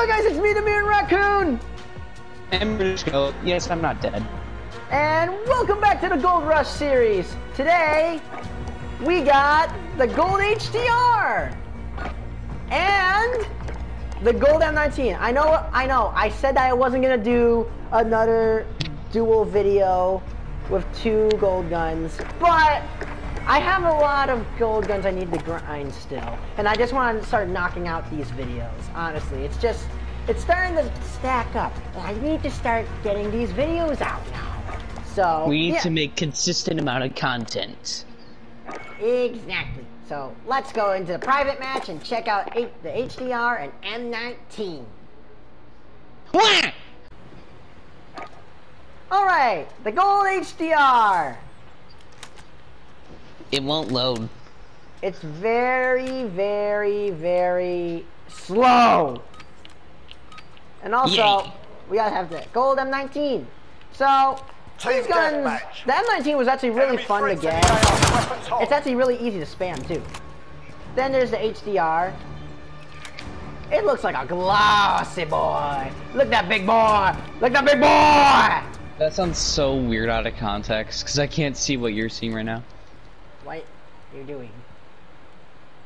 Hello guys, it's me, the Mutant Raccoon! And British Goat. Yes, I'm not dead. And welcome back to the Gold Rush series. Today, we got the Gold HDR! And the Gold M19. I know, I know, I said that I wasn't gonna do another dual video with two gold guns, but I have a lot of gold guns I need to grind still. And I just want to start knocking out these videos, honestly. It's just, it's starting to stack up. I need to start getting these videos out now. So, We need yeah, to make consistent amount of content. Exactly. So, let's go into the private match and check out the HDR and M19. Wah! Alright, the gold HDR. It won't load. It's very, very, very slow. And also, Yay. we gotta have the gold M19. So, Team these guns, deathmatch. the M19 was actually really Enemy fun to get. the AR weapons hole. It's actually really easy to spam too. Then there's the HDR. It looks like a glossy boy. Look at that big boy. Look at that big boy. That sounds so weird out of context, because I can't see what you're seeing right now. What you're doing?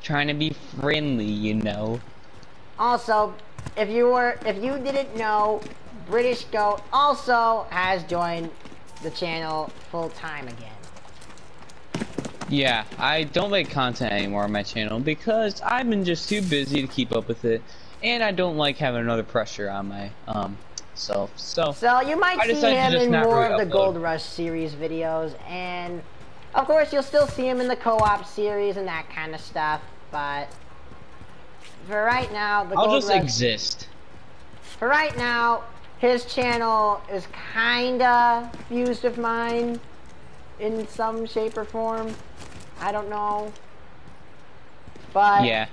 Trying to be friendly, you know. Also, if you were, if you didn't know, British Goat also has joined the channel full time again. Yeah, I don't make content anymore on my channel because I've been just too busy to keep up with it, and I don't like having another pressure on my um self. So, So you might I see him in more really of the upload. Gold Rush series videos, and of course you'll still see him in the co-op series and that kind of stuff. But for right now, the I'll Gold just Rush. exist. For right now, his channel is kinda fused with mine in some shape or form. I don't know. But Yeah.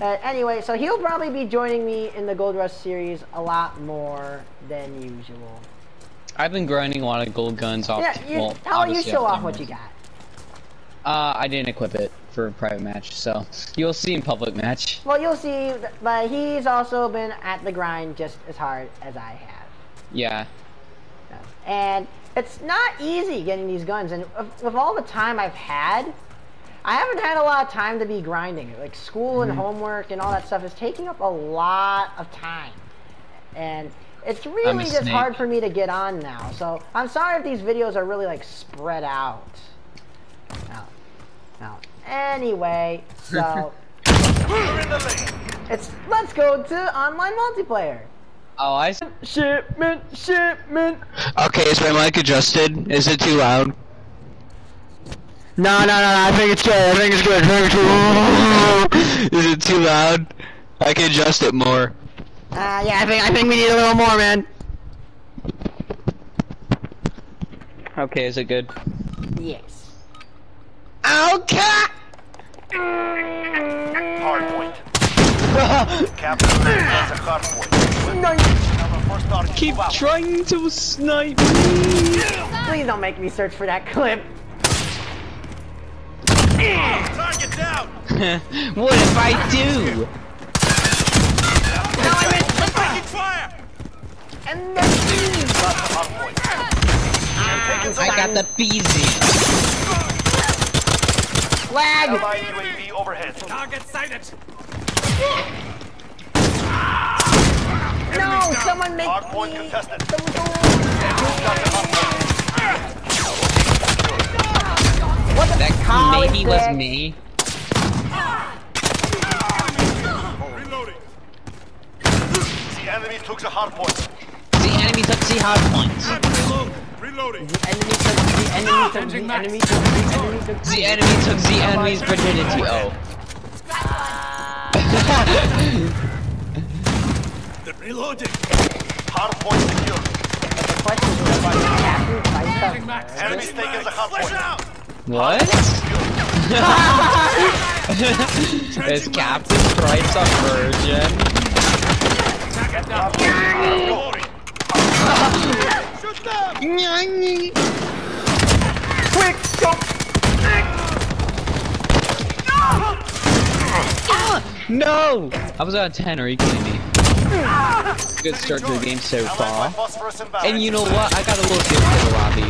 uh, anyway, so he'll probably be joining me in the Gold Rush series a lot more than usual. I've been grinding a lot of gold guns off. Yeah, you, well, how you show off what you got? Uh, I didn't equip it for a private match, so you'll see in public match. Well, you'll see, but he's also been at the grind just as hard as I have. Yeah. And it's not easy getting these guns. And with- all the time I've had, I haven't had a lot of time to be grinding. Like school and homework and all that stuff is taking up a lot of time. And it's really just snake. hard for me to get on now. So I'm sorry if these videos are really like spread out. Now, now, anyway, so We're in the lead. it's let's go to online multiplayer. Oh, I Shipment, shipment. Okay, is my mic adjusted? Is it too loud? No, no, no, no. I think it's good. I think it's good. I think it's good. is it too loud? I can adjust it more. Uh, yeah, I think I think we need a little more, man. Okay, is it good? Yes. Okay. Hard point. Captain has a hard point. No, Now the first target Keep move trying to snipe me. please don't make me search for that clip. Target down. what if I do? No, I meant Taking fire. and Got the hard point. Taking I got the beezy. Flag. Allied UAV overhead. Target sighted. No, someone make Hard point me. contested. the Got the hard point. What the That college maybe was me. Reloading. The enemy took the hard point. The enemy took the hard points. Reload. Reloading. The enemy took the enemy took the enemy took the enemy took The enemy took the enemy's virginity. Oh. Reloading. Hard point secure. the question is why the captain fights Changing us. Enemy's taking the hard point. what? Is Captain Stripes a virgin? Target down. Reloading. Quick, go! No! I was at 10, are you kidding me? Good start to the game so far. and you know what? I got a little gift for the lobby.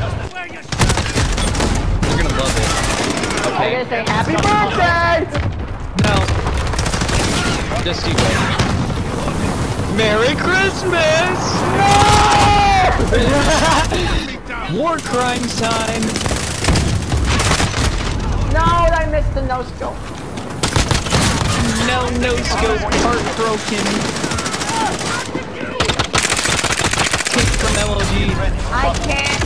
You're gonna love it. Okay. I'm gonna say happy birthday! No. Just you wait. Merry Christmas! War crimes time! No, I missed the no scope. No, no scope, heartbroken. Kick from LOG. I can't.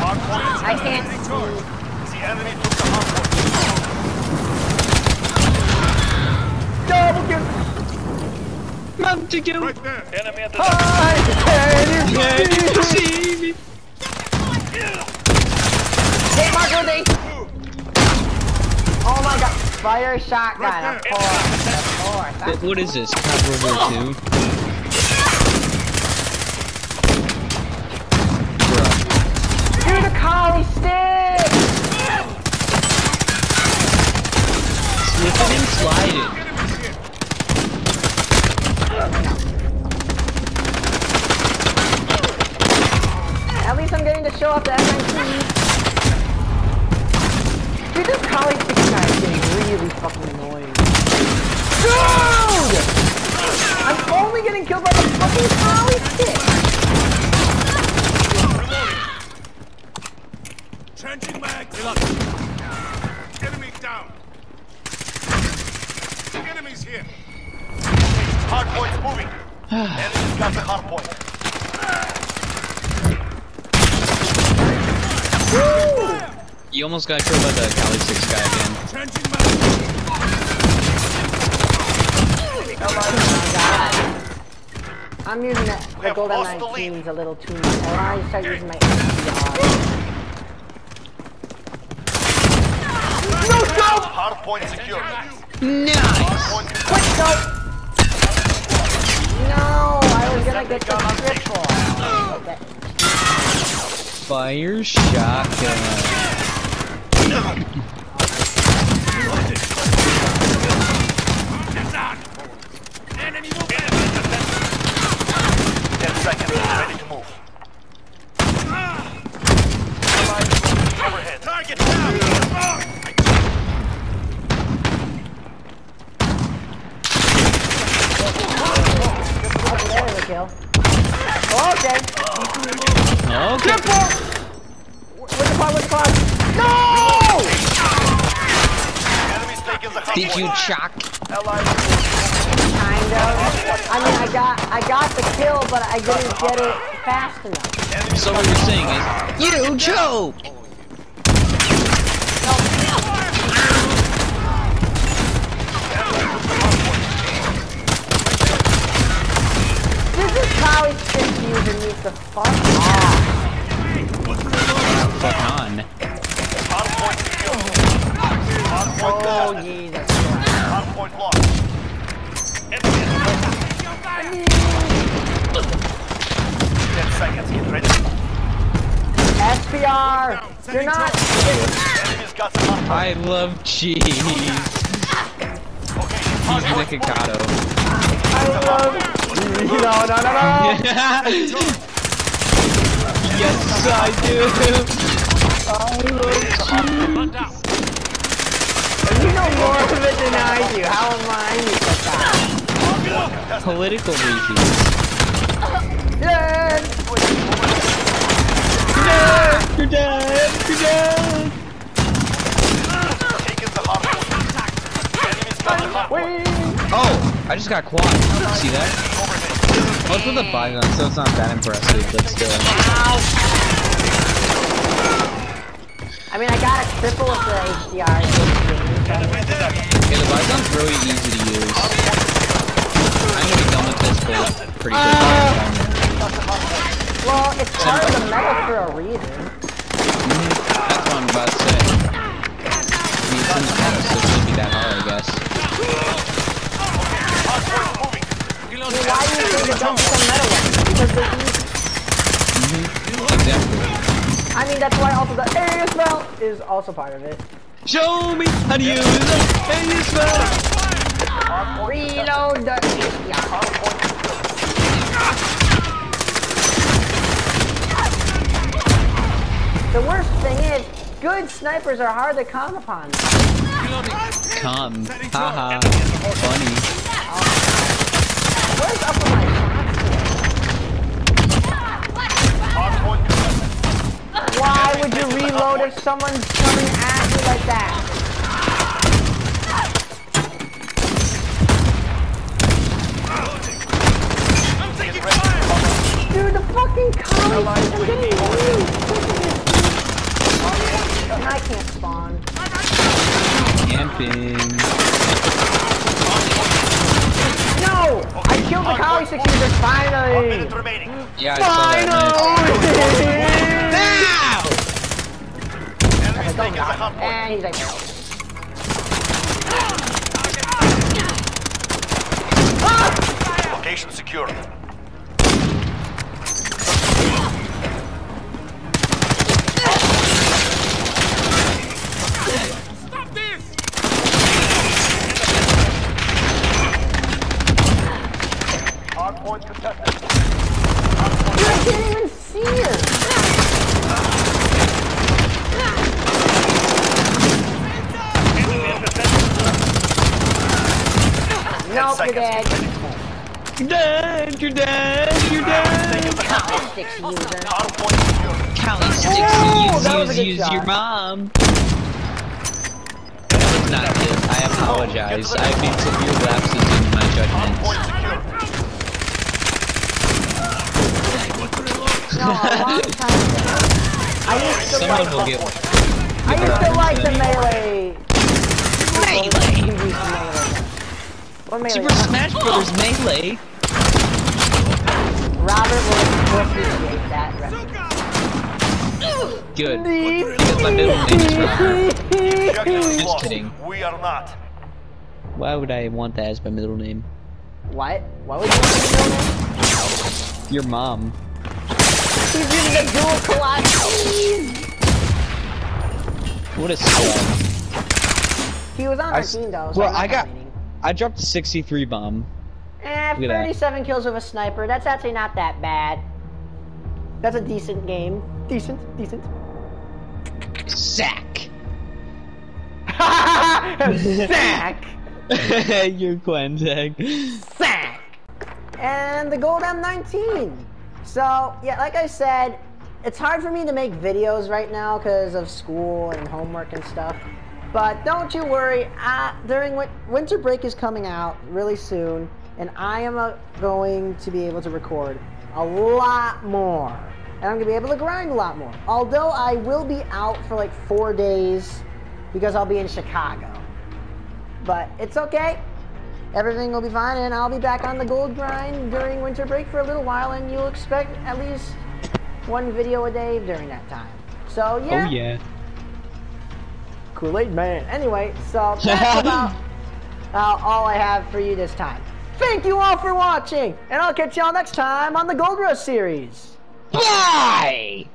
Hardpoint I can't. The enemy took the hardpoint. Double kill. Mountain Dew. Right there. Enemy at the I can't Can you see. see me? Hit Marco D. Oh my god. Fire shotgun. Right Of course. Of course. What- What is this? Cat World War II? Bruh. Do the collie stick. Slipping and sliding. At least I'm getting to show off the M19. Dude, this collie stick guy is getting really fucking annoying. Dude! I'm only getting killed by the fucking collie stick. Changing mag. Enemy down. Enemies here. Hardpoint's moving. Enemy's got the hardpoint. You almost got killed by the Cali 6 guy again. Changing mag. Oh god. I'm using the, We the have gold the. M19s a little too much. I want to start using my SDR. No scope! Hardpoint secure. Nice! Hardpoint Quick scope! No, I was gonna get the triple. Okay. Fire shotgun. Enemy moving. Ten seconds. Ready to move. Overhead. Target down. There we go. Okay. Okay. Triple! What's the part? What's the part? No! Enemy's taking the hardpoint. Did you? Allied. Kind of. I mean, I got, I got the kill, but I didn't get it fast enough. So what you're saying is, you choke! This is how it's confusing me the fuck off. Fuck on. Hardpoint secure. Hardpoint Oh, contested. Jesus Christ. Hardpoint lost. Ten seconds. Get ready. SPR! You're not... Enemy's got the hardpoint. I love cheese. Okay. Cheese Hardpoint's Nikocado. I love... No, no, no, no! yes, I do. You know more of I do. How am I you such Political reasons. Dead! You're dead. You're dead. taking the hardpoint. Enemy's got the hardpoint. Wait! Oh, I just got quad. See that? It's with a bug on, so it's not that impressive, but still. I mean, I got a triple of the HDR in this game. Enemy detected. Okay, the Bizon's really easy to use. I'm gonna be done with this build pretty quickly. Well, it's part of the metal for a reason. That's what I'm about to say. I mean, it's in the metal, so it shouldn't be that hard, I guess. I mean, why do you think the don't become metal ones? Because they're easy. Exactly. I mean, that's why also the area spell is also part of it. Show me how you use it and you smell. Reload the The worst thing is, good snipers are hard to count upon. Come. Haha. Funny. Oh. Where's up my shots Why would you reload if someone's coming at like that? I'm taking fire! Dude, the fucking collies! I'm getting used! And I can't spawn. Camping. No! I killed the collie six users One finally! minute remaining. Yeah, I saw that. Enemy taking the hardpoint. And he's like, Location secured. Nope, you're seconds. dead. You're dead. You're dead. You're dead. Collie six user. Hardpoint secured. Callie Oh, use, that was a use, good use shot. your mom. That was not good. I apologize. I've made severe lapses in my judgment. No, a long time ago. I used to Someone like, will get. I used to like the melee. Melee. melee. What melee? Super Smash Brothers Melee. Robert will appreciate that reference. Good. Because my middle name is Robert. Just kidding. We are not. Why would I want that as my middle name? What? What was your name? Your mom. He's using the dual Colossus. What a stud. He was on I our s- team though. So well, I'm not I got- complaining. I dropped a 63 bomb. Eh, Look at that. 37 kills with a sniper. That's actually not that bad. That's a decent game. Decent, decent. Sack. Sack! You're Quentag. Sack! And the gold M19. So, yeah, like I said, it's hard for me to make videos right now because of school and homework and stuff. But don't you worry, uh, during winter break is coming out really soon, and I am uh, going to be able to record a lot more. And I'm to be able to grind a lot more. Although I will be out for like four days because I'll be in Chicago. But it's okay. Everything will be fine, and I'll be back on the gold grind during winter break for a little while, and you'll expect at least one video a day during that time. So yeah, Oh yeah. Kool-Aid man. Anyway, so that's about uh, all I have for you this time. Thank you all for watching, and I'll catch y'all next time on the Gold Rush series. Bye!